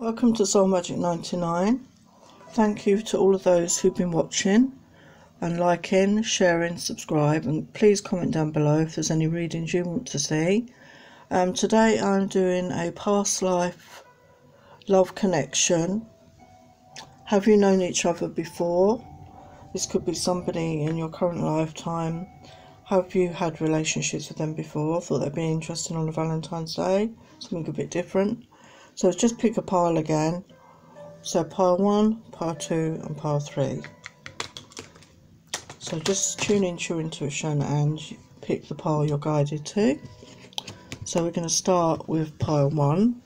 Welcome to Soul Magic 99. Thank you to all of those who've been watching and liking, sharing, subscribe, and please comment down below if there's any readings you want to see. Um, today I'm doing a past life love connection. Have you known each other before? This could be somebody in your current lifetime. Have you had relationships with them before? Thought that'd be interesting on a Valentine's Day. Something a bit different. So just pick a pile again. So pile 1, pile 2 and pile 3. So just tune into your intuition and pick the pile you're guided to. So we're going to start with pile 1.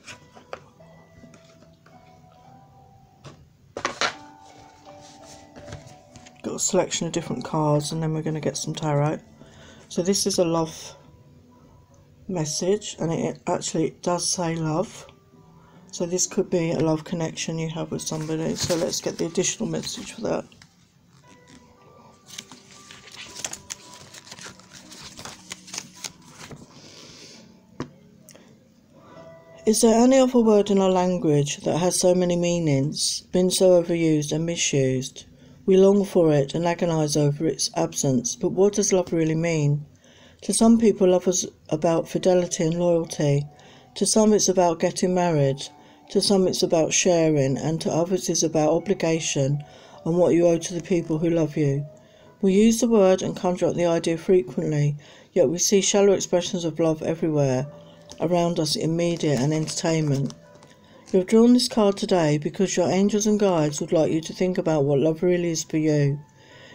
Got a selection of different cards and then we're going to get some tarot. So this is a love message and it actually does say love. So this could be a love connection you have with somebody. So let's get the additional message for that. Is there any other word in our language that has so many meanings, been so overused and misused? We long for it and agonize over its absence, but what does love really mean? To some people, love is about fidelity and loyalty. To some, it's about getting married. To some, it's about sharing, and to others, it's about obligation and what you owe to the people who love you. We use the word and conjure up the idea frequently, yet we see shallow expressions of love everywhere around us in media and entertainment. You have drawn this card today because your angels and guides would like you to think about what love really is for you.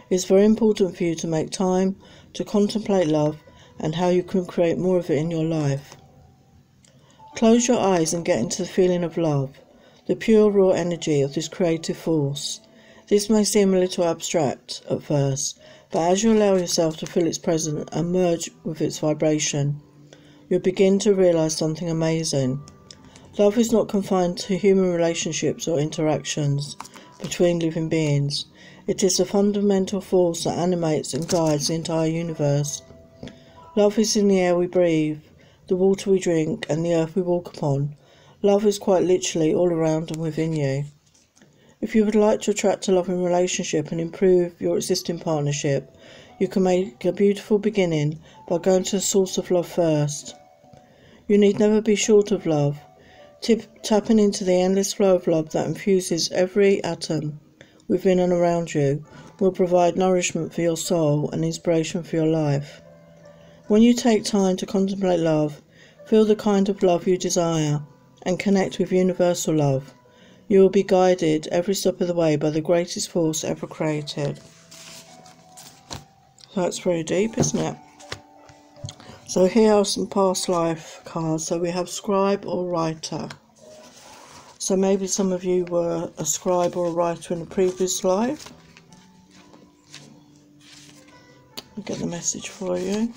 It is very important for you to make time to contemplate love and how you can create more of it in your life. Close your eyes and get into the feeling of love, the pure raw energy of this creative force. This may seem a little abstract at first, but as you allow yourself to feel its presence and merge with its vibration, you'll begin to realize something amazing. Love is not confined to human relationships or interactions between living beings. It is the fundamental force that animates and guides the entire universe. Love is in the air we breathe, the water we drink, and the earth we walk upon. Love is quite literally all around and within you. If you would like to attract a loving relationship and improve your existing partnership, you can make a beautiful beginning by going to the source of love first. You need never be short of love. Tip, tapping into the endless flow of love that infuses every atom within and around you will provide nourishment for your soul and inspiration for your life. When you take time to contemplate love, feel the kind of love you desire, and connect with universal love, you will be guided every step of the way by the greatest force ever created. That's very deep, isn't it? So here are some past life cards. So we have scribe or writer. So maybe some of you were a scribe or a writer in a previous life. I'll get the message for you.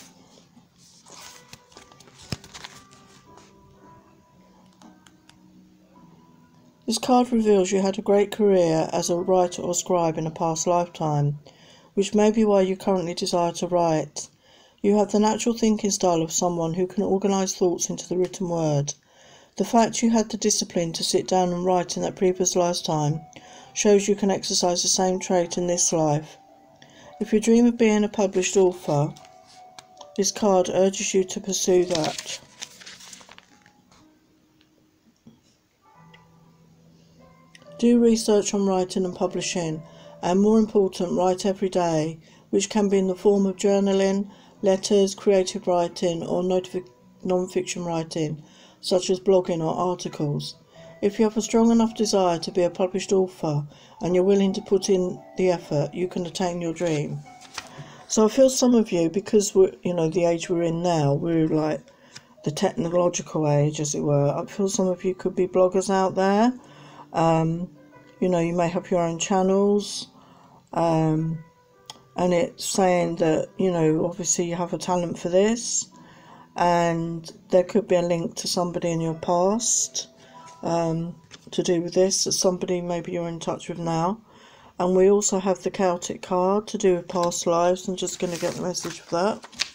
This card reveals you had a great career as a writer or scribe in a past lifetime, which may be why you currently desire to write. You have the natural thinking style of someone who can organize thoughts into the written word. The fact you had the discipline to sit down and write in that previous lifetime shows you can exercise the same trait in this life. If you dream of being a published author, this card urges you to pursue that. Do research on writing and publishing, and more important, write every day, which can be in the form of journaling, letters, creative writing, or non fiction writing, such as blogging or articles. If you have a strong enough desire to be a published author and you're willing to put in the effort, you can attain your dream. So I feel some of you, because we're, you know, the age we're in now, we're like the technological age, as it were. I feel some of you could be bloggers out there. Um, you know, you may have your own channels, um, and it's saying that, you know, obviously you have a talent for this, and there could be a link to somebody in your past um, to do with this, that somebody maybe you're in touch with now. And we also have the Celtic card to do with past lives. I'm just going to get the message for that.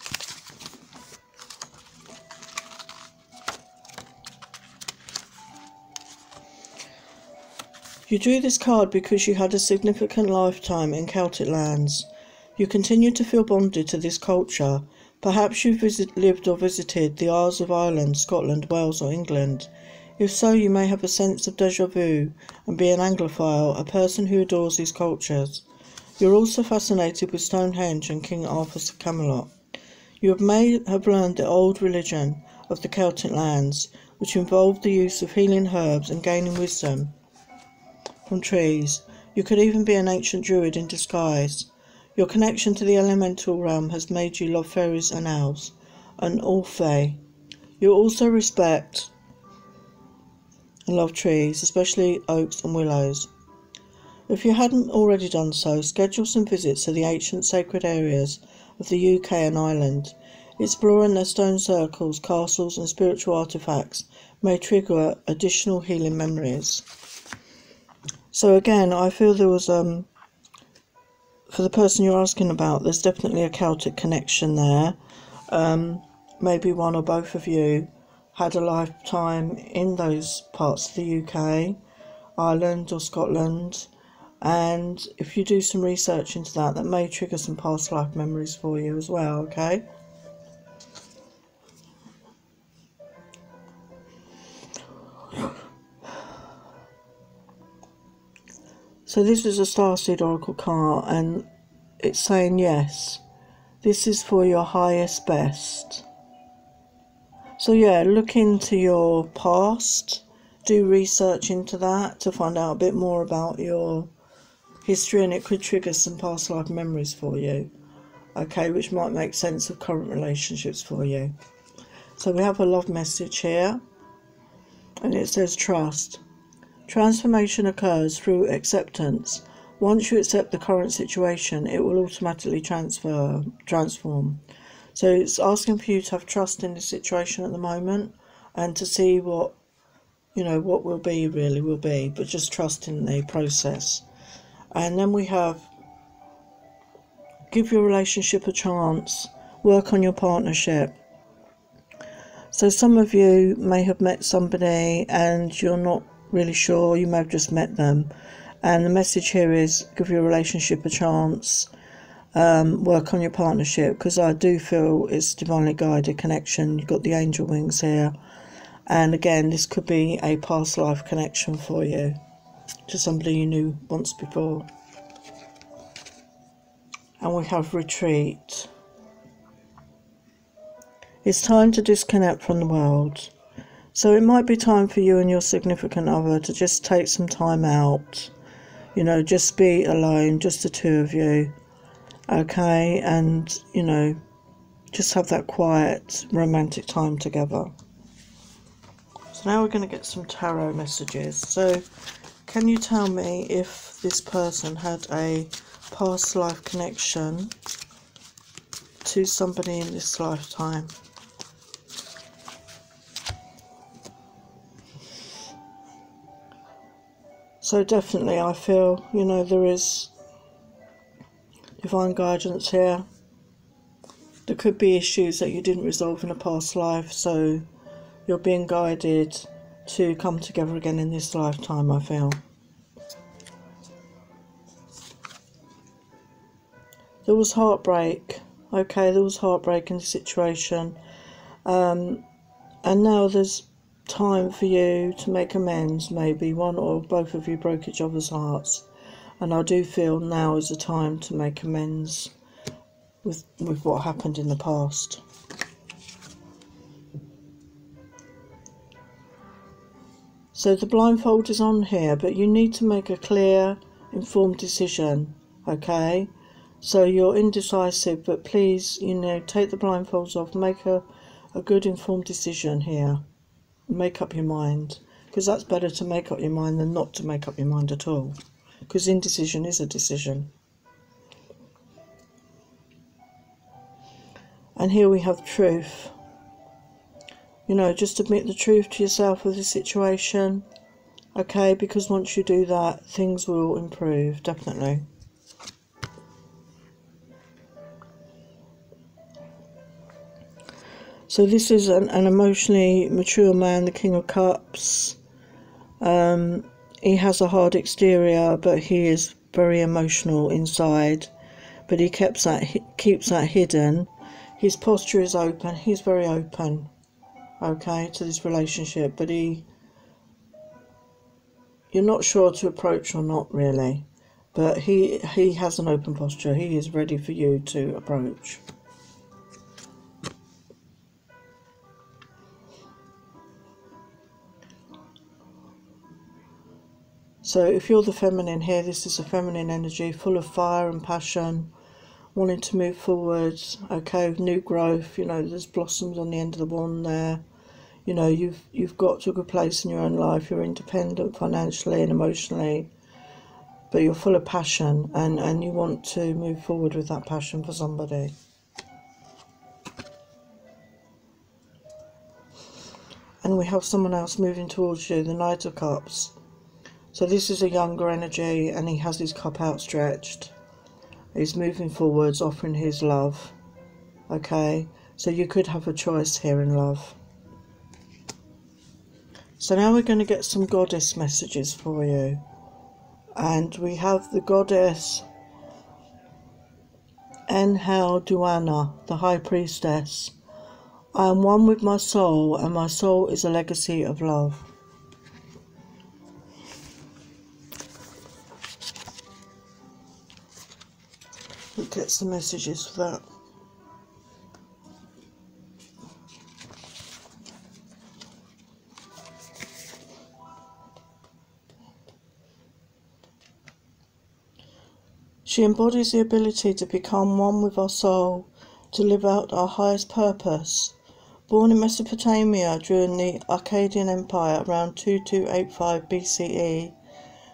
You drew this card because you had a significant lifetime in Celtic lands. You continue to feel bonded to this culture. Perhaps you visit, lived or visited the Isles of Ireland, Scotland, Wales, or England. If so, you may have a sense of deja vu and be an Anglophile, a person who adores these cultures. You're also fascinated with Stonehenge and King Arthur's Camelot. You may have learned the old religion of the Celtic lands, which involved the use of healing herbs and gaining wisdom from trees. You could even be an ancient druid in disguise. Your connection to the elemental realm has made you love fairies and elves, and all fae. You also respect and love trees, especially oaks and willows. If you hadn't already done so, schedule some visits to the ancient sacred areas of the UK and Ireland. Exploring their stone circles, castles, and spiritual artifacts may trigger additional healing memories. So again, I feel there was um for the person you're asking about, there's definitely a Celtic connection there. Um, maybe one or both of you had a lifetime in those parts of the UK, Ireland or Scotland, and if you do some research into that, that may trigger some past life memories for you as well, okay? So this is a Starseed Oracle card and it's saying yes. This is for your highest best. So yeah, look into your past, do research into that to find out a bit more about your history and it could trigger some past life memories for you. Okay, which might make sense of current relationships for you. So we have a love message here and it says trust. Transformation occurs through acceptance. Once you accept the current situation, it will automatically transfer transform. So it's asking for you to have trust in the situation at the moment and to see what you know what will be really will be, but just trust in the process. And then we have give your relationship a chance, work on your partnership. So some of you may have met somebody and you're not really sure, you may have just met them. And the message here is give your relationship a chance, um, work on your partnership, because I do feel it's divinely guided connection. You've got the angel wings here. And again, this could be a past life connection for you to somebody you knew once before. And we have retreat. It's time to disconnect from the world. So it might be time for you and your significant other to just take some time out. You know, just be alone, just the two of you. Okay, and you know, just have that quiet, romantic time together. So now we're going to get some tarot messages. So, can you tell me if this person had a past life connection to somebody in this lifetime? So definitely I feel, you know, there is divine guidance here. There could be issues that you didn't resolve in a past life, so you're being guided to come together again in this lifetime, I feel. There was heartbreak. Okay, there was heartbreak in the situation. Um, and now there's time for you to make amends. Maybe one or both of you broke each other's hearts, and I do feel now is the time to make amends with with what happened in the past. So the blindfold is on here, but you need to make a clear, informed decision. Okay, so you're indecisive, but please, you know, take the blindfolds off, make a, a good informed decision here make up your mind because that's better to make up your mind than not to make up your mind at all because indecision is a decision. And here we have truth. You know, just admit the truth to yourself of the situation. Okay, because once you do that, things will improve, definitely. So this is an, an emotionally mature man, the King of Cups. Um, he has a hard exterior, but he is very emotional inside. But he keeps that keeps that hidden. His posture is open. He's very open, okay, to this relationship. But he, you're not sure to approach or not really. But he he has an open posture. He is ready for you to approach. So if you're the feminine here, this is a feminine energy full of fire and passion, wanting to move forwards, okay, new growth, you know, there's blossoms on the end of the wand there. You know, you've you've got to a good place in your own life, you're independent financially and emotionally, but you're full of passion and, and you want to move forward with that passion for somebody. And we have someone else moving towards you, the Knight of Cups. So this is a younger energy and he has his cup outstretched. He's moving forwards, offering his love. Okay, so you could have a choice here in love. So now we're going to get some goddess messages for you. And we have the goddess Enheduanna, the high priestess. I am one with my soul, and my soul is a legacy of love. Gets the messages for that. She embodies the ability to become one with our soul, to live out our highest purpose. Born in Mesopotamia during the Akkadian Empire around 2285 BCE,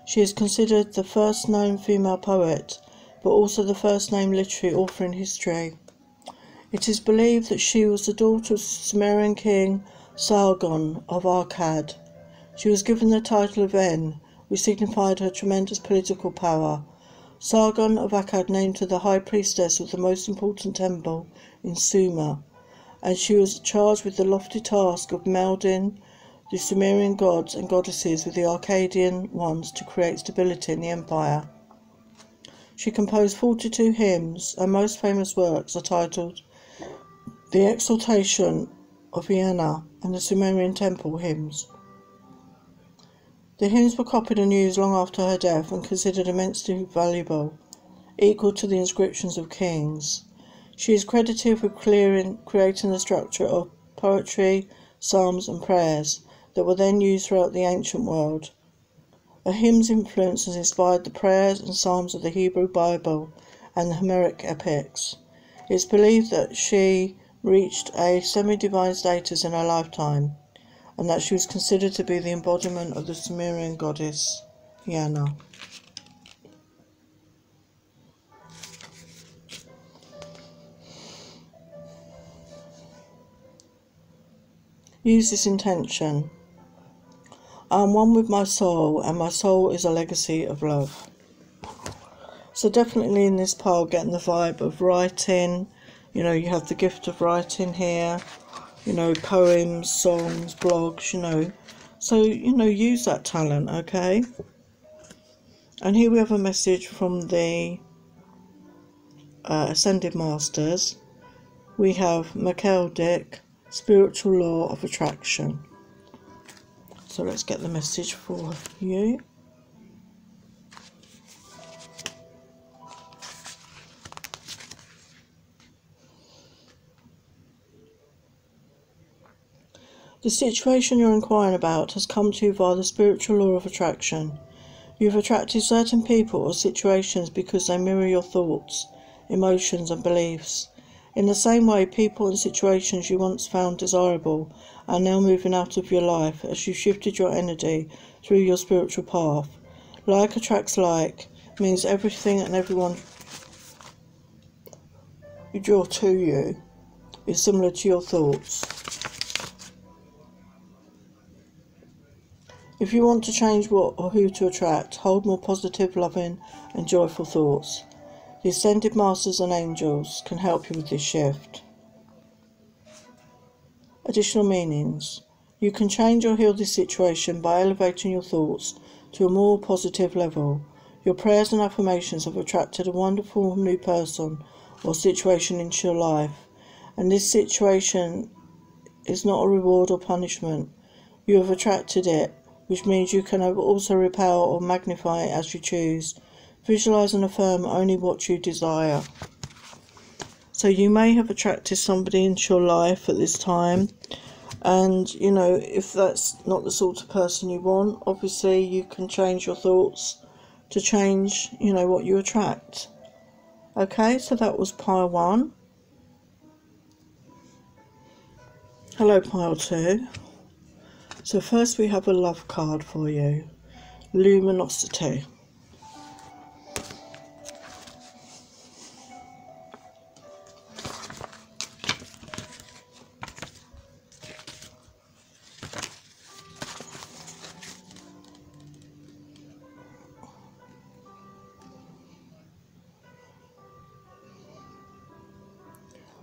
she is considered the first known female poet but also the first named literary author in history. It is believed that she was the daughter of Sumerian king Sargon of Akkad. She was given the title of En, which signified her tremendous political power. Sargon of Akkad named her the high priestess of the most important temple in Sumer, and she was charged with the lofty task of melding the Sumerian gods and goddesses with the Akkadian ones to create stability in the empire. She composed 42 hymns. Her most famous works are titled The Exaltation of Inanna and the Sumerian Temple Hymns. The hymns were copied and used long after her death and considered immensely valuable, equal to the inscriptions of kings. She is credited with clearing, creating the structure of poetry, psalms, and prayers that were then used throughout the ancient world. A hymn's influence has inspired the prayers and psalms of the Hebrew Bible and the Homeric epics. It is believed that she reached a semi divine status in her lifetime, and that she was considered to be the embodiment of the Sumerian goddess Inanna. Use this intention I am one with my soul, and my soul is a legacy of love. So, definitely in this pile, getting the vibe of writing. You know, you have the gift of writing here, you know, poems, songs, blogs, you know. So, you know, use that talent, okay? And here we have a message from the uh, Ascended Masters. We have Michael Dick, Spiritual Law of Attraction. So let's get the message for you. The situation you're inquiring about has come to you via the spiritual law of attraction. You've attracted certain people or situations because they mirror your thoughts, emotions, and beliefs. In the same way, people and situations you once found desirable are now moving out of your life as you shifted your energy through your spiritual path. Like attracts like means everything and everyone you draw to you is similar to your thoughts. If you want to change what or who to attract, hold more positive, loving, and joyful thoughts. The Ascended Masters and Angels can help you with this shift. Additional meanings. You can change or heal this situation by elevating your thoughts to a more positive level. Your prayers and affirmations have attracted a wonderful new person or situation into your life, and this situation is not a reward or punishment. You have attracted it, which means you can also repel or magnify it as you choose. Visualize and affirm only what you desire. So you may have attracted somebody into your life at this time. And, you know, if that's not the sort of person you want, obviously you can change your thoughts to change, you know, what you attract. Okay, so that was pile one. Hello, pile two. So, first we have a love card for you Luminosity.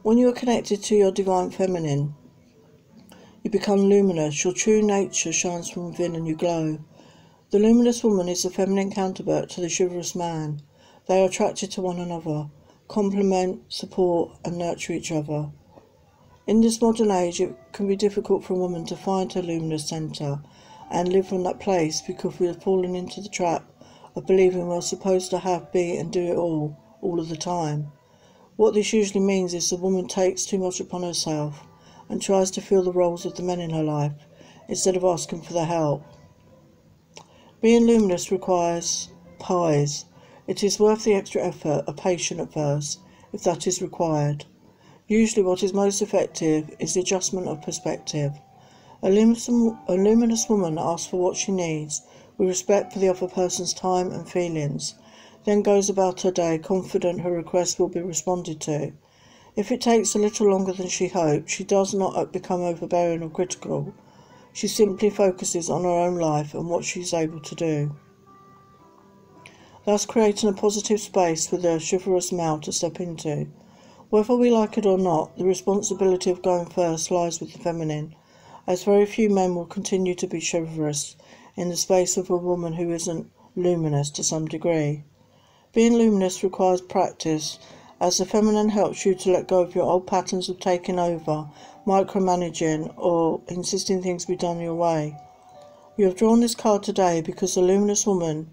When you are connected to your divine feminine, you become luminous. Your true nature shines from within and you glow. The luminous woman is the feminine counterpart to the chivalrous man. They are attracted to one another, complement, support, and nurture each other. In this modern age, it can be difficult for a woman to find her luminous centre and live from that place because we have fallen into the trap of believing we're supposed to have, be, and do it all, all of the time. What this usually means is the woman takes too much upon herself and tries to fill the roles of the men in her life instead of asking for their help. Being luminous requires pies. It is worth the extra effort of patience at first, if that is required. Usually, what is most effective is the adjustment of perspective. A luminous woman asks for what she needs with respect for the other person's time and feelings then goes about her day confident her request will be responded to. If it takes a little longer than she hoped, she does not become overbearing or critical. She simply focuses on her own life and what she is able to do, thus creating a positive space for the chivalrous male to step into. Whether we like it or not, the responsibility of going first lies with the feminine, as very few men will continue to be chivalrous in the space of a woman who isn't luminous to some degree. Being luminous requires practice, as the feminine helps you to let go of your old patterns of taking over, micromanaging, or insisting things be done your way. You have drawn this card today because the luminous woman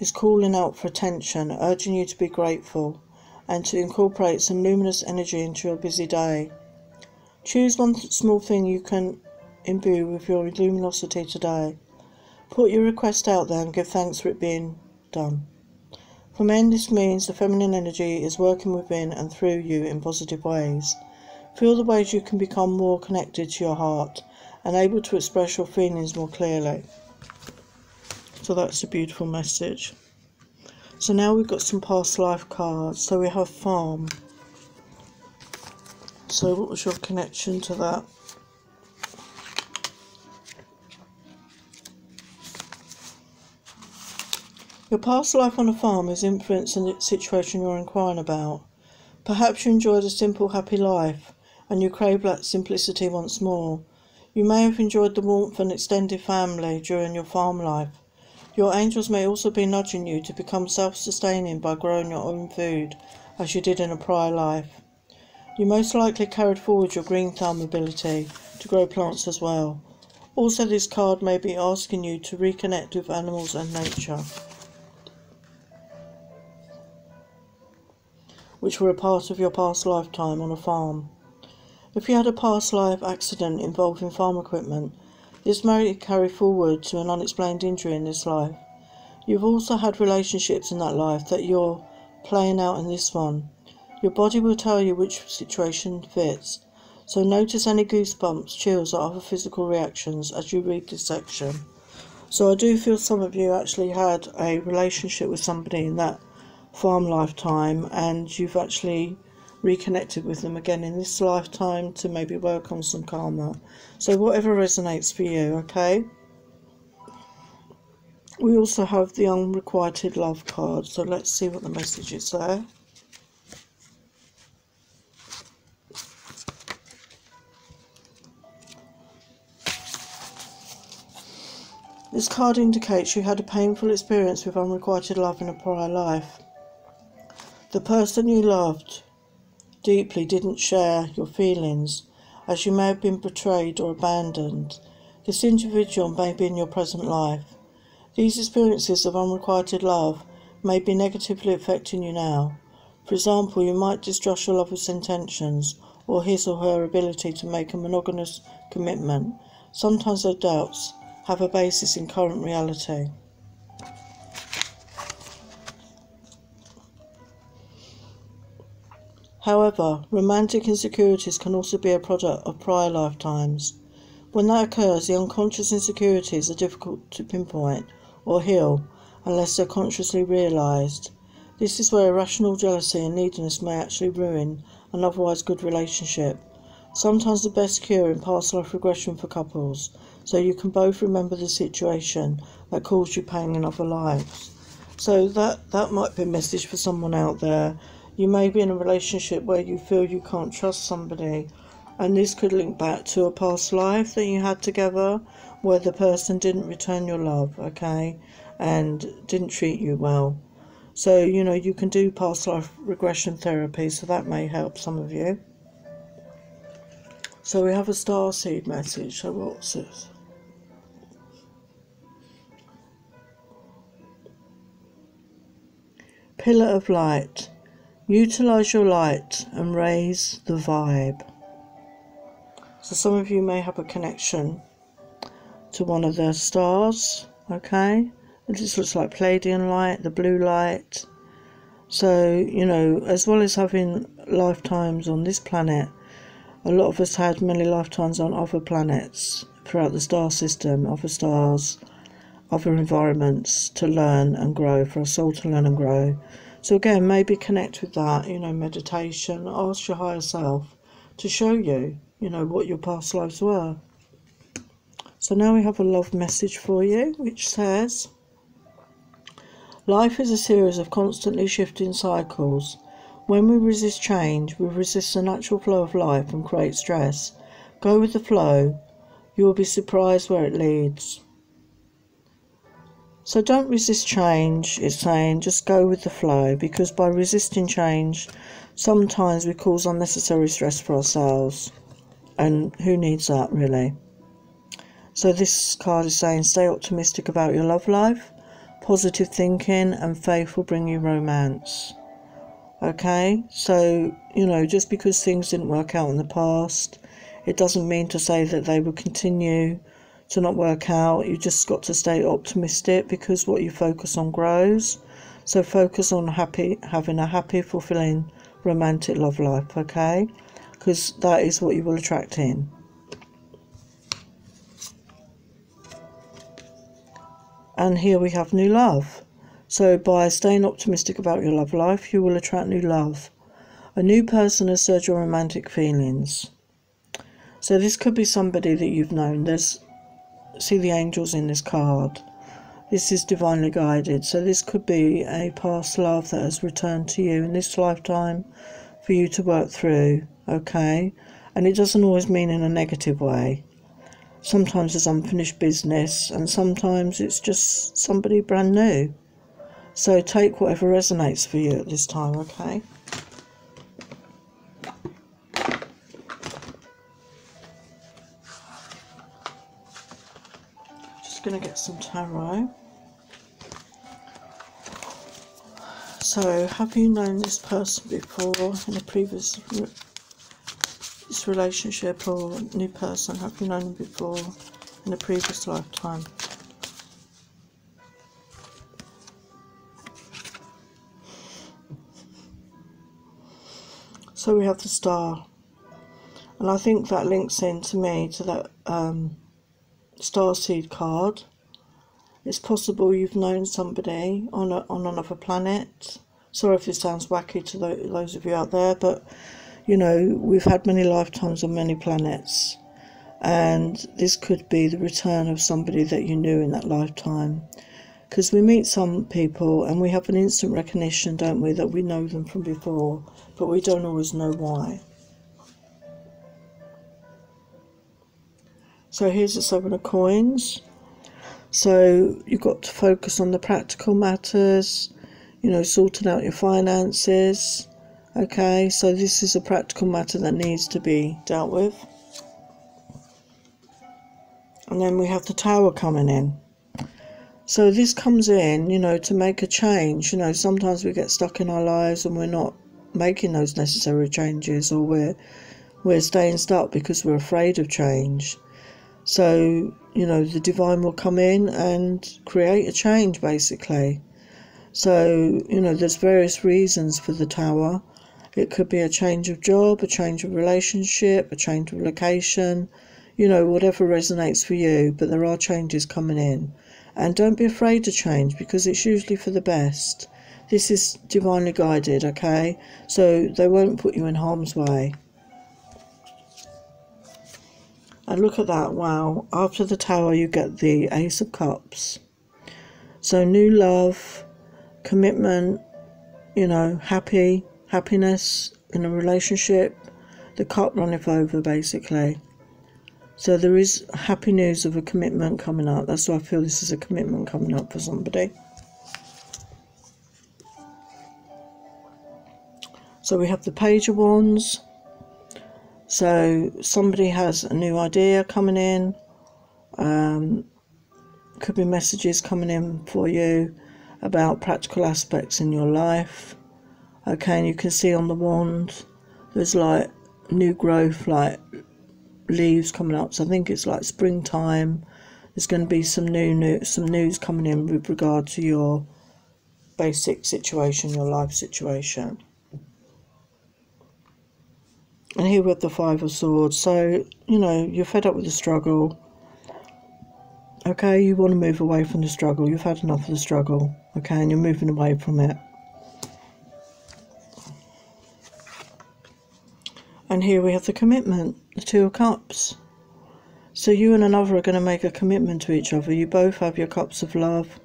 is calling out for attention, urging you to be grateful and to incorporate some luminous energy into your busy day. Choose one small thing you can imbue with your luminosity today. Put your request out there and give thanks for it being done. For men, this means the feminine energy is working within and through you in positive ways. Feel the ways you can become more connected to your heart and able to express your feelings more clearly. So that's a beautiful message. So now we've got some past life cards. So we have farm. So what was your connection to that? Your past life on a farm is influencing the situation you're inquiring about. Perhaps you enjoyed a simple, happy life, and you crave that simplicity once more. You may have enjoyed the warmth and extended family during your farm life. Your angels may also be nudging you to become self sustaining by growing your own food, as you did in a prior life. You most likely carried forward your green thumb ability to grow plants as well. Also, this card may be asking you to reconnect with animals and nature. Which were a part of your past lifetime on a farm. If you had a past life accident involving farm equipment, this may carry forward to an unexplained injury in this life. You've also had relationships in that life that you're playing out in this one. Your body will tell you which situation fits, so notice any goosebumps, chills, or other physical reactions as you read this section. So I do feel some of you actually had a relationship with somebody in that farm lifetime and you've actually reconnected with them again in this lifetime to maybe work on some karma. So, whatever resonates for you, okay? We also have the unrequited love card, so let's see what the message is there. This card indicates you had a painful experience with unrequited love in a prior life. The person you loved deeply didn't share your feelings, as you may have been betrayed or abandoned. This individual may be in your present life. These experiences of unrequited love may be negatively affecting you now. For example, you might distrust your lover's intentions or his or her ability to make a monogamous commitment. Sometimes their doubts have a basis in current reality. However, romantic insecurities can also be a product of prior lifetimes. When that occurs, the unconscious insecurities are difficult to pinpoint or heal unless they're consciously realized. This is where irrational jealousy and neediness may actually ruin an otherwise good relationship. Sometimes the best cure in past life regression for couples, so you can both remember the situation that caused you pain in other lives. So that that might be a message for someone out there you may be in a relationship where you feel you can't trust somebody, and this could link back to a past life that you had together where the person didn't return your love, okay, and didn't treat you well. So, you know, you can do past life regression therapy, so that may help some of you. So, we have a star seed message. So, what's this? Pillar of light. Utilize your light and raise the vibe. So, some of you may have a connection to one of the stars, okay? This looks like Pleiadian light, the blue light. So, you know, as well as having lifetimes on this planet, a lot of us had many lifetimes on other planets throughout the star system, other stars, other environments to learn and grow, for a soul to learn and grow. So again, maybe connect with that, you know, meditation, ask your higher self to show you, you know, what your past lives were. So now we have a love message for you, which says, Life is a series of constantly shifting cycles. When we resist change, we resist the natural flow of life and create stress. Go with the flow. You will be surprised where it leads. So don't resist change, it's saying just go with the flow because by resisting change, sometimes we cause unnecessary stress for ourselves. And who needs that really? So this card is saying stay optimistic about your love life, positive thinking and faith will bring you romance. Okay, so you know, just because things didn't work out in the past, it doesn't mean to say that they will continue to not work out. You just got to stay optimistic because what you focus on grows. So focus on happy, having a happy, fulfilling, romantic love life. Okay, because that is what you will attract in. And here we have new love. So by staying optimistic about your love life, you will attract new love. A new person has stirred your romantic feelings. So this could be somebody that you've known. There's see the angels in this card. This is divinely guided. So this could be a past love that has returned to you in this lifetime for you to work through, okay? And it doesn't always mean in a negative way. Sometimes it's unfinished business and sometimes it's just somebody brand new. So take whatever resonates for you at this time, okay? Going to get some tarot. So, have you known this person before in a previous this relationship or new person? Have you known them before in a previous lifetime? So we have the star, and I think that links in to me to that um, starseed card. It's possible you've known somebody on a, on another planet. Sorry if this sounds wacky to those of you out there, but you know we've had many lifetimes on many planets, and this could be the return of somebody that you knew in that lifetime. Because we meet some people and we have an instant recognition, don't we, that we know them from before, but we don't always know why. So here's the seven of coins. So you've got to focus on the practical matters, you know, sorting out your finances. Okay, so this is a practical matter that needs to be dealt with. And then we have the tower coming in. So this comes in, you know, to make a change. You know, sometimes we get stuck in our lives and we're not making those necessary changes or we're we're staying stuck because we're afraid of change. So, you know, the divine will come in and create a change basically. So, you know, there's various reasons for the tower. It could be a change of job, a change of relationship, a change of location, you know, whatever resonates for you, but there are changes coming in. And don't be afraid to change because it's usually for the best. This is divinely guided, okay? So they won't put you in harm's way. And look at that, wow. After the tower, you get the Ace of Cups. So new love, commitment, you know, happy, happiness in a relationship. The cup runneth over, basically. So there is happy news of a commitment coming up. That's why I feel this is a commitment coming up for somebody. So we have the Page of Wands. So somebody has a new idea coming in. Um, could be messages coming in for you about practical aspects in your life. Okay, and you can see on the wand there's like new growth, like leaves coming up. So I think it's like springtime. There's going to be some new, new some news coming in with regard to your basic situation, your life situation. And here with the Five of Swords. So, you know, you're fed up with the struggle. Okay, you want to move away from the struggle. You've had enough of the struggle. Okay, and you're moving away from it. And here we have the commitment, the Two of Cups. So you and another are going to make a commitment to each other. You both have your cups of love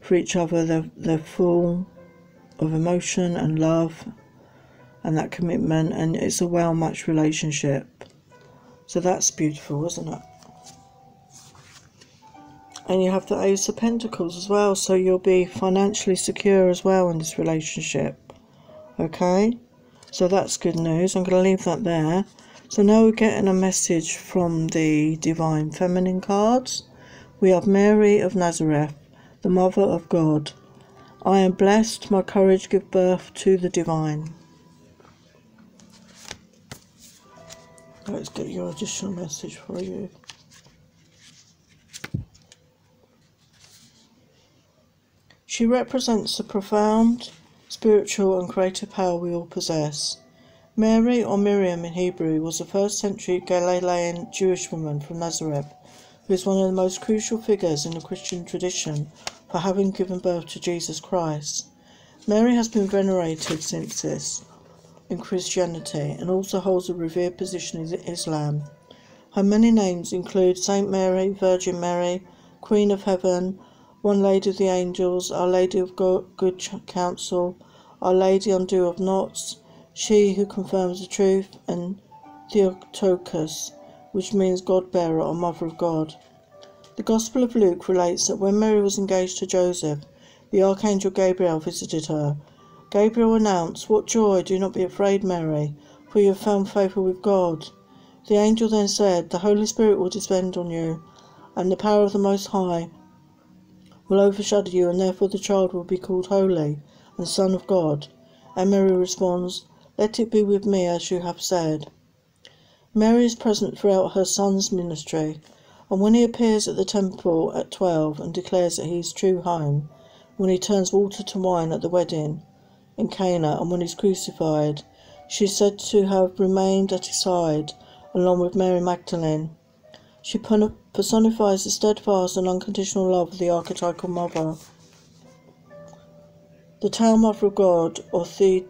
for each other. They're, they're full of emotion and love and that commitment, and it's a well matched relationship. So that's beautiful, isn't it? And you have the Ace of Pentacles as well, so you'll be financially secure as well in this relationship. Okay? So that's good news. I'm going to leave that there. So now we're getting a message from the Divine Feminine cards. We have Mary of Nazareth, the Mother of God. I am blessed, my courage give birth to the divine. Let's get your additional message for you. She represents the profound spiritual and creative power we all possess. Mary, or Miriam in Hebrew, was a first century Galilean Jewish woman from Nazareth who is one of the most crucial figures in the Christian tradition for having given birth to Jesus Christ. Mary has been venerated since this in Christianity and also holds a revered position in Islam. Her many names include Saint Mary, Virgin Mary, Queen of Heaven, One Lady of the Angels, Our Lady of Good Counsel, our Lady Undoer of Knots, she who confirms the truth, and Theotokos, which means God bearer or Mother of God. The Gospel of Luke relates that when Mary was engaged to Joseph, the Archangel Gabriel visited her. Gabriel announced, What joy! Do not be afraid, Mary, for you have found favour with God. The angel then said, The Holy Spirit will descend on you, and the power of the Most High will overshadow you, and therefore the child will be called holy and Son of God. And Mary responds, Let it be with me as you have said. Mary is present throughout her son's ministry, and when he appears at the temple at twelve and declares that he is true home, when he turns water to wine at the wedding in Cana, and when he is crucified, she is said to have remained at his side along with Mary Magdalene. She personifies the steadfast and unconditional love of the archetypal mother. The town mother of God, or the-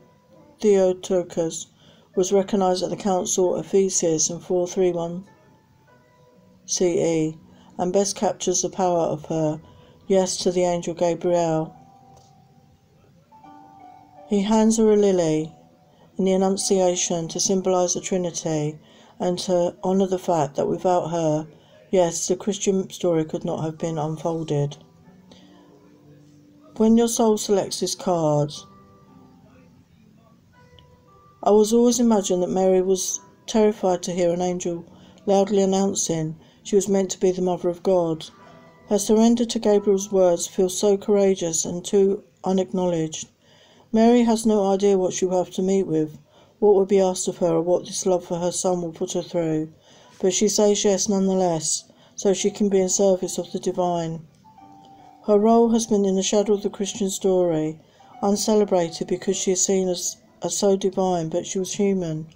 Theotokos, was recognized at the Council of Ephesus in 431 CE and best captures the power of her yes to the angel Gabriel. He hands her a lily in the Annunciation to symbolize the Trinity and to honor the fact that without her Yes, the Christian story could not have been unfolded. When your soul selects this card, I was always imagined that Mary was terrified to hear an angel loudly announcing she was meant to be the Mother of God. Her surrender to Gabriel's words feels so courageous and too unacknowledged. Mary has no idea what she will have to meet with, what will be asked of her, or what this love for her son will put her through but she says yes nonetheless, so she can be in service of the divine. Her role has been in the shadow of the Christian story, uncelebrated because she is seen as, as so divine, but she was human.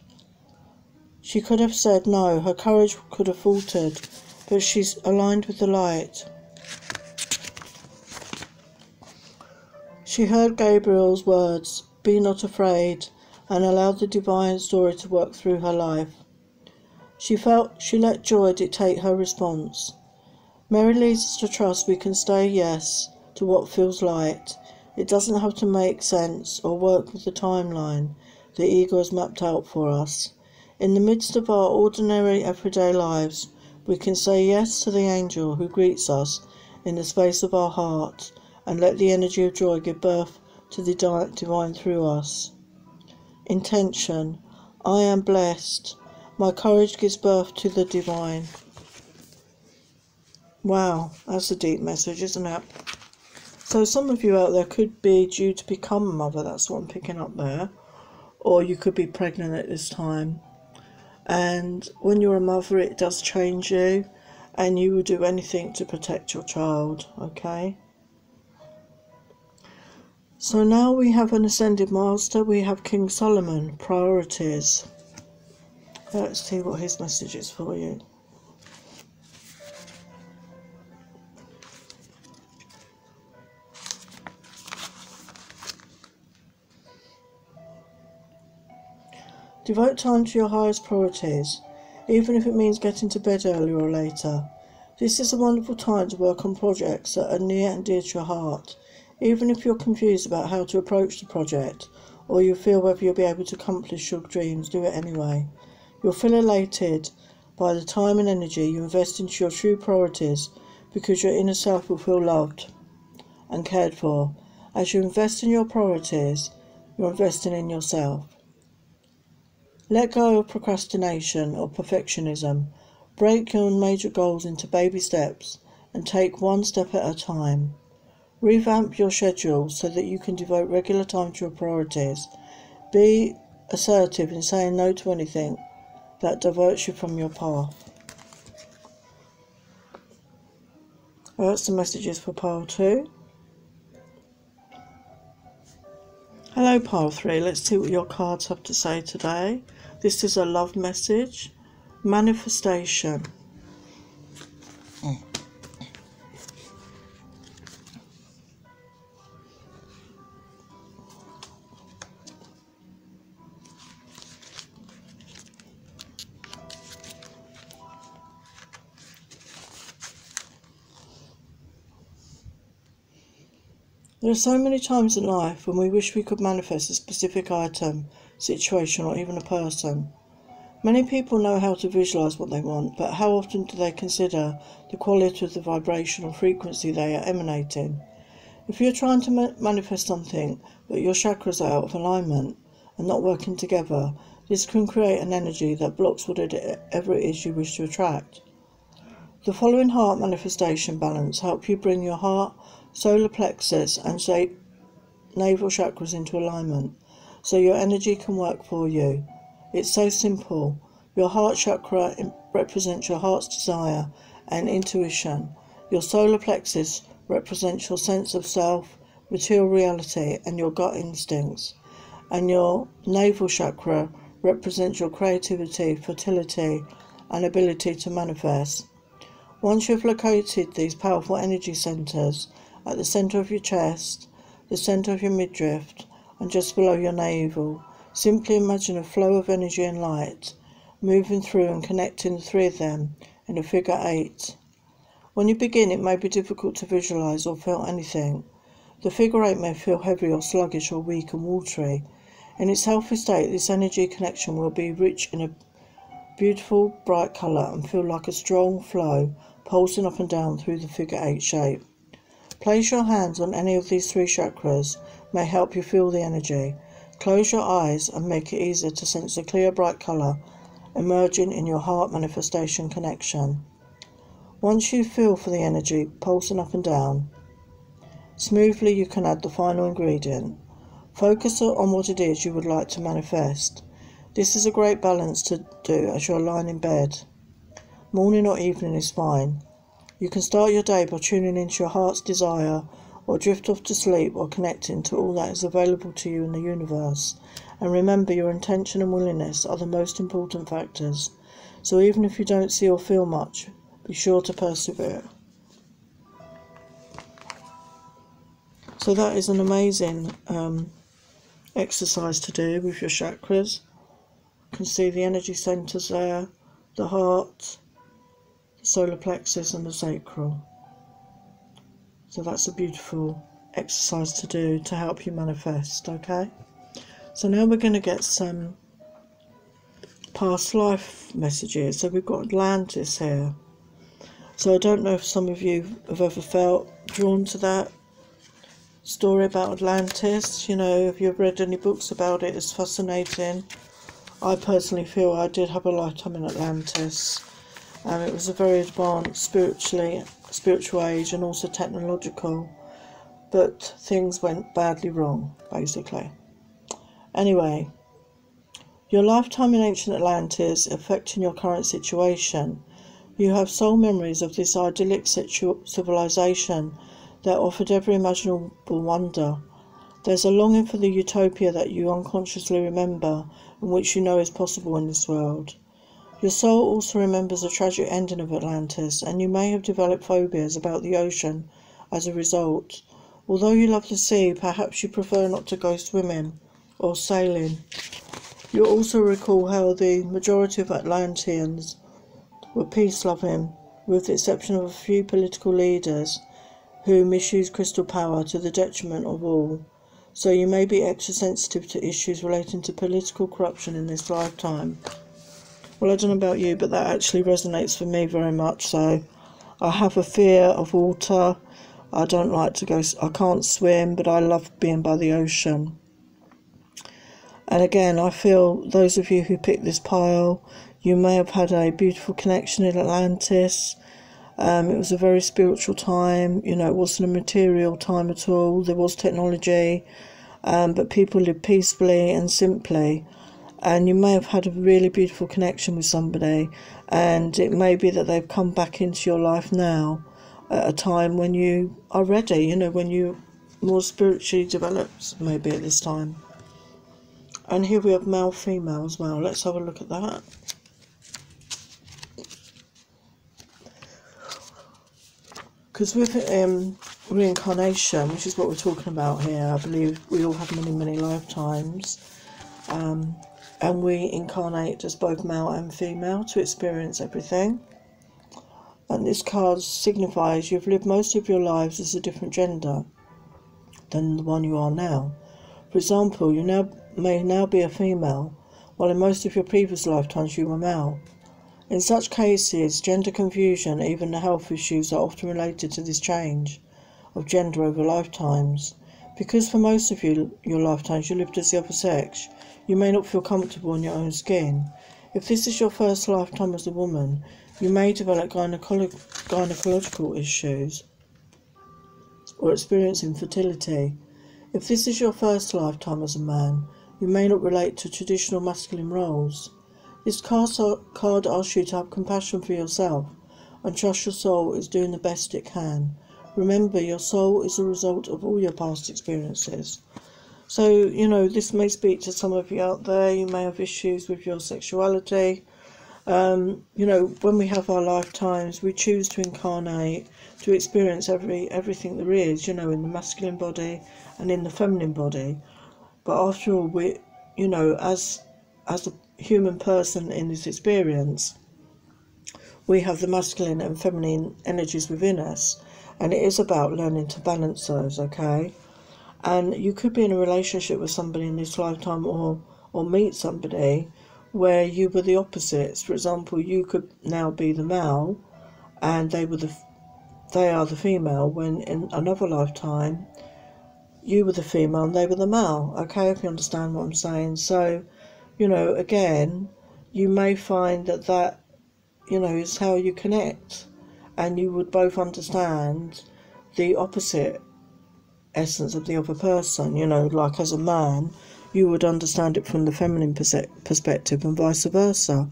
She could have said no, her courage could have faltered, but she's aligned with the light. She heard Gabriel's words, Be not afraid, and allowed the divine story to work through her life. She felt she let joy dictate her response. Mary leads us to trust we can say yes to what feels light. It doesn't have to make sense or work with the timeline the ego has mapped out for us. In the midst of our ordinary everyday lives, we can say yes to the angel who greets us in the space of our heart and let the energy of joy give birth to the divine through us. Intention I am blessed. My courage gives birth to the divine. Wow, that's a deep message, isn't it? So, some of you out there could be due to become a mother, that's what I'm picking up there. Or you could be pregnant at this time. And when you're a mother, it does change you, and you will do anything to protect your child, okay? So now we have an ascended master, we have King Solomon, priorities. Let's see what his message is for you. Devote time to your highest priorities, even if it means getting to bed earlier or later. This is a wonderful time to work on projects that are near and dear to your heart. Even if you're confused about how to approach the project, or you feel whether you'll be able to accomplish your dreams, do it anyway. You'll feel elated by the time and energy you invest into your true priorities because your inner self will feel loved and cared for. As you invest in your priorities, you're investing in yourself. Let go of procrastination or perfectionism. Break your major goals into baby steps and take one step at a time. Revamp your schedule so that you can devote regular time to your priorities. Be assertive in saying no to anything that diverts you from your path. Well, that's the messages for pile two. Hello, pile three. Let's see what your cards have to say today. This is a love message, manifestation. Are so many times in life when we wish we could manifest a specific item, situation, or even a person. Many people know how to visualize what they want, but how often do they consider the quality of the vibration or frequency they are emanating? If you're trying to ma- manifest something, but your chakras are out of alignment and not working together, this can create an energy that blocks whatever it is you wish to attract. The following heart manifestation balance help you bring your heart solar plexus and navel chakras into alignment so your energy can work for you. It's so simple. Your heart chakra represents your heart's desire and intuition. Your solar plexus represents your sense of self, material reality, and your gut instincts. And your navel chakra represents your creativity, fertility, and ability to manifest. Once you've located these powerful energy centers, at the center of your chest, the center of your midriff, and just below your navel. Simply imagine a flow of energy and light moving through and connecting the three of them in a figure eight. When you begin, it may be difficult to visualize or feel anything. The figure eight may feel heavy or sluggish or weak and watery. In its healthy state, this energy connection will be rich in a beautiful, bright colour and feel like a strong flow pulsing up and down through the figure eight shape. Place your hands on any of these three chakras may help you feel the energy. Close your eyes and make it easier to sense the clear, bright colour emerging in your heart manifestation connection. Once you feel for the energy pulsing up and down, smoothly you can add the final ingredient. Focus on what it is you would like to manifest. This is a great balance to do as you're lying in bed. Morning or evening is fine. You can start your day by tuning into your heart's desire or drift off to sleep or connecting to all that is available to you in the universe. And remember, your intention and willingness are the most important factors. So even if you don't see or feel much, be sure to persevere. So that is an amazing um, exercise to do with your chakras. You can see the energy centers there, the heart, solar plexus, and the sacral. So that's a beautiful exercise to do to help you manifest, okay? So now we're going to get some past life messages. So we've got Atlantis here. So I don't know if some of you have ever felt drawn to that story about Atlantis. You know, if you've read any books about it, it's fascinating. I personally feel I did have a lifetime in Atlantis. Um, it was a very advanced spiritually, spiritual age and also technological, but things went badly wrong, basically. Anyway, your lifetime in ancient Atlantis affecting your current situation. You have soul memories of this idyllic civilization that offered every imaginable wonder. There's a longing for the utopia that you unconsciously remember and which you know is possible in this world. Your soul also remembers the tragic ending of Atlantis, and you may have developed phobias about the ocean as a result. Although you love the sea, perhaps you prefer not to go swimming or sailing. You also recall how the majority of Atlanteans were peace loving, with the exception of a few political leaders who misused crystal power to the detriment of all. So you may be extra sensitive to issues relating to political corruption in this lifetime. Well, I don't know about you, but that actually resonates for me very much. So I have a fear of water. I don't like to go, I can't swim, but I love being by the ocean. And again, I feel those of you who picked this pile, you may have had a beautiful connection in Atlantis. Um, it was a very spiritual time, you know, it wasn't a material time at all. There was technology, um, but people lived peacefully and simply. And you may have had a really beautiful connection with somebody, and it may be that they've come back into your life now at a time when you are ready, you know, when you're more spiritually developed, maybe at this time. And here we have male female as well. Let's have a look at that. Because with um, reincarnation, which is what we're talking about here, I believe we all have many, many lifetimes. Um, and we incarnate as both male and female to experience everything. And this card signifies you've lived most of your lives as a different gender than the one you are now. For example, you now may now be a female, while in most of your previous lifetimes you were male. In such cases, gender confusion, even the health issues, are often related to this change of gender over lifetimes. Because for most of you, your lifetimes you lived as the other sex, you may not feel comfortable in your own skin. If this is your first lifetime as a woman, you may develop gynecolo- gynecological issues or experience infertility. If this is your first lifetime as a man, you may not relate to traditional masculine roles. This card asks you to have compassion for yourself and trust your soul is doing the best it can. Remember, your soul is a result of all your past experiences. So, you know, this may speak to some of you out there. You may have issues with your sexuality. Um, you know, when we have our lifetimes, we choose to incarnate to experience every everything there is. You know, in the masculine body and in the feminine body. But after all, we, you know, as as a human person in this experience, we have the masculine and feminine energies within us, and it is about learning to balance those. Okay, and you could be in a relationship with somebody in this lifetime, or or meet somebody where you were the opposites. For example, you could now be the male, and they were the they are the female. When in another lifetime, you were the female and they were the male. Okay, if you understand what I'm saying. So, you know, again, you may find that that you know is how you connect, and you would both understand the opposite essence of the other person. You know, like as a man, you would understand it from the feminine perspective and vice versa.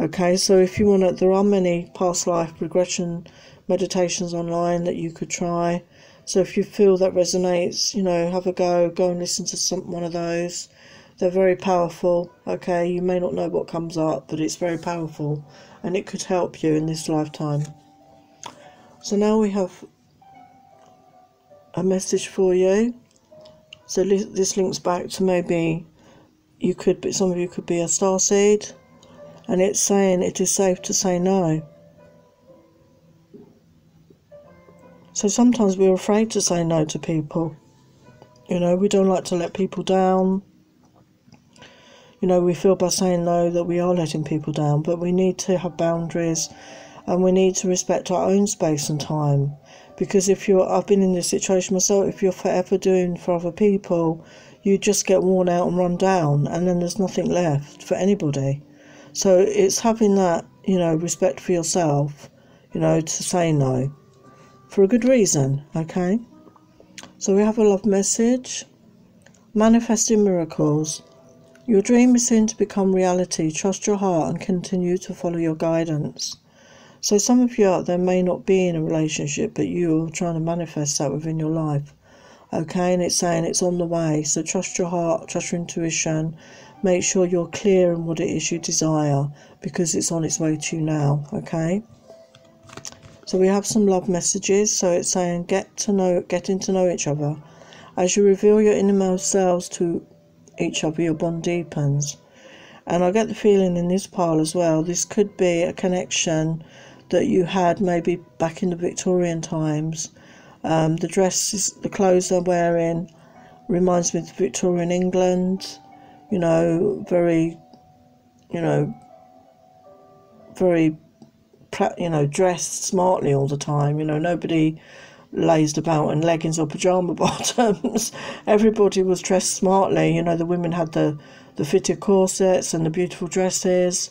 Okay, so if you want to, there are many past life regression meditations online that you could try. So if you feel that resonates, you know, have a go, go and listen to some one of those. They're very powerful. Okay, you may not know what comes up, but it's very powerful, and it could help you in this lifetime. So now we have a message for you. So this links back to maybe you could, but some of you could be a star seed, and it's saying it is safe to say no. So sometimes we're afraid to say no to people. You know, we don't like to let people down. You know, we feel by saying no that we are letting people down, but we need to have boundaries and we need to respect our own space and time. Because if you're I've been in this situation myself if you're forever doing for other people you just get worn out and run down and then there's nothing left for anybody. So it's having that you know respect for yourself you know to say no. For a good reason okay? So we have a love message. Manifesting miracles. Your dream is soon to become reality. Trust your heart and continue to follow your guidance so some of you out there may not be in a relationship, but you're trying to manifest that within your life. Okay, and it's saying it's on the way. So trust your heart, trust your intuition. Make sure you're clear in what it is you desire because it's on its way to you now. Okay. So we have some love messages. So it's saying get to know, getting to know each other. As you reveal your innermost selves to each other, your bond deepens. And I get the feeling in this pile as well, this could be a connection that you had maybe back in the Victorian times. Um, the dresses, the clothes they're wearing reminds me of Victorian England, you know, very, you know, very, you know, dressed smartly all the time. You know, nobody lazed about in leggings or pajama bottoms. Everybody was dressed smartly. You know, the women had the, the fitted corsets and the beautiful dresses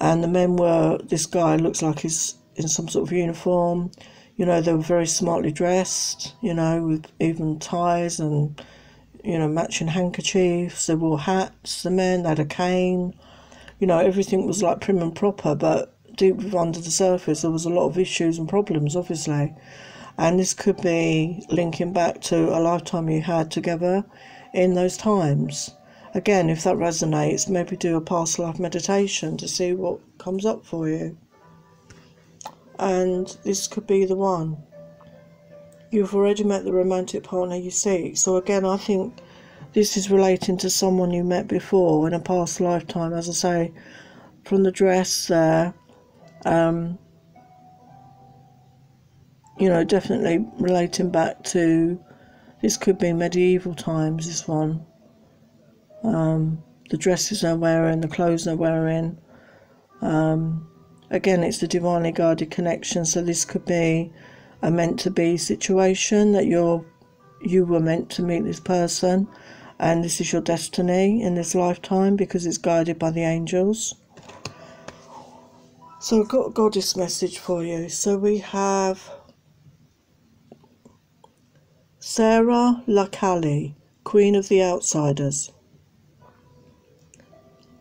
and the men were this guy looks like he's in some sort of uniform. You know they were very smartly dressed you know with even ties and you know matching handkerchiefs. They wore hats the men had a cane. You know everything was like prim and proper but deep under the surface there was a lot of issues and problems obviously. And this could be linking back to a lifetime you had together in those times Again, if that resonates, maybe do a past life meditation to see what comes up for you. And this could be the one. You've already met the romantic partner you seek. So, again, I think this is relating to someone you met before in a past lifetime. As I say, from the dress there, um, you know, definitely relating back to this could be medieval times, this one um, the dresses they're wearing, the clothes they're wearing. Um, again, it's the divinely guided connection. So this could be a meant to be situation that you're you were meant to meet this person, and this is your destiny in this lifetime because it's guided by the angels. So I've got a goddess message for you. So we have Sara-la-Kali, Queen of the Outsiders.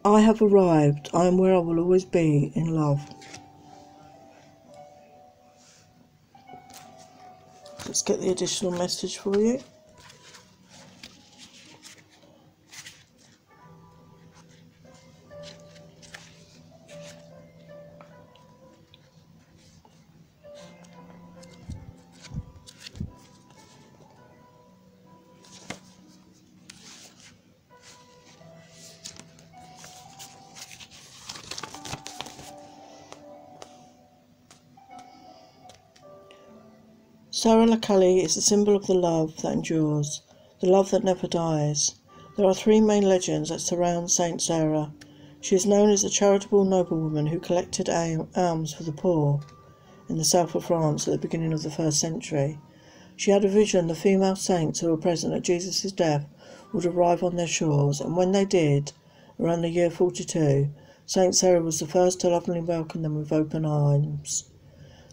I have arrived. I am where I will always be in love. Let's get the additional message for you. Sara-la-Kali is a symbol of the love that endures, the love that never dies, There are three main legends that surround Saint Sarah. She is known as a charitable noblewoman who collected alms for the poor in the south of France at the beginning of the first century. She had a vision the female saints who were present at Jesus' death would arrive on their shores, and when they did, around the year 42, Saint Sarah was the first to lovingly welcome them with open arms.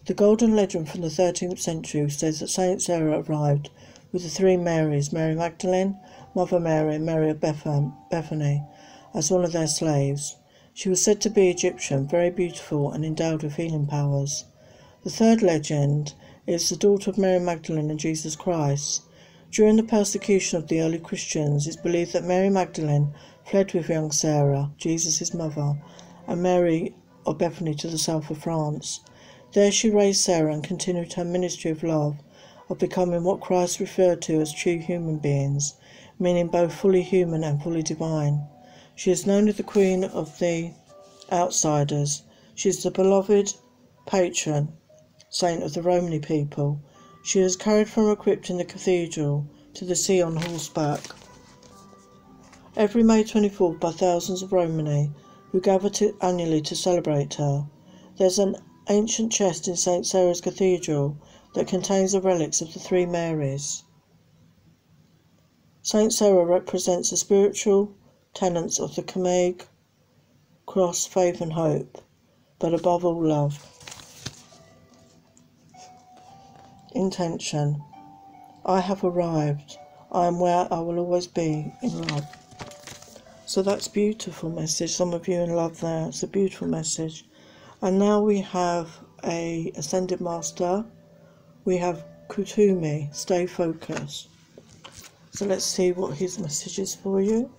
The golden legend from the 13th century says that Saint Sarah arrived with the three Marys, Mary Magdalene, Mother Mary, and Mary of Bethany, as one of their slaves. She was said to be Egyptian, very beautiful, and endowed with healing powers. The third legend is the daughter of Mary Magdalene and Jesus Christ. During the persecution of the early Christians, it is believed that Mary Magdalene fled with young Sarah, Jesus' mother, and Mary of Bethany to the south of France. There she raised Sarah and continued her ministry of love, of becoming what Christ referred to as true human beings, meaning both fully human and fully divine. She is known as the Queen of the Outsiders. She is the beloved patron saint of the Romany people. She is carried from her crypt in the cathedral to the sea on horseback. Every May 24th by thousands of Romany who gather to, annually to celebrate her. There's an ancient chest in St. Sarah's Cathedral that contains the relics of the three Marys. St. Sarah represents the spiritual tenets of the Camargue cross, faith and hope, but above all love. Intention. I have arrived. I am where I will always be in love. So that's beautiful message. Some of you in love there. It's a beautiful message. And now we have a ascended master. We have Kuthumi, Stay focused. So let's see what his message is for you.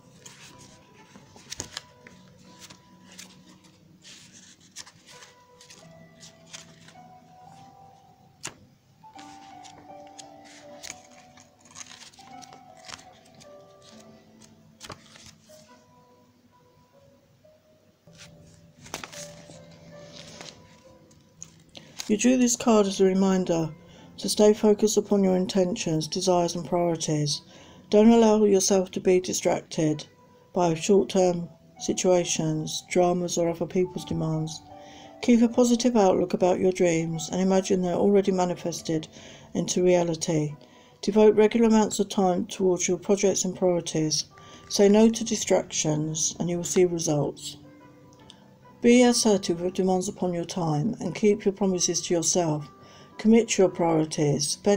You drew this card as a reminder to stay focused upon your intentions, desires, and priorities. Don't allow yourself to be distracted by short term situations, dramas, or other people's demands. Keep a positive outlook about your dreams and imagine they're already manifested into reality. Devote regular amounts of time towards your projects and priorities. Say no to distractions and you will see results. Be assertive with demands upon your time and keep your promises to yourself. Commit to your priorities. Spend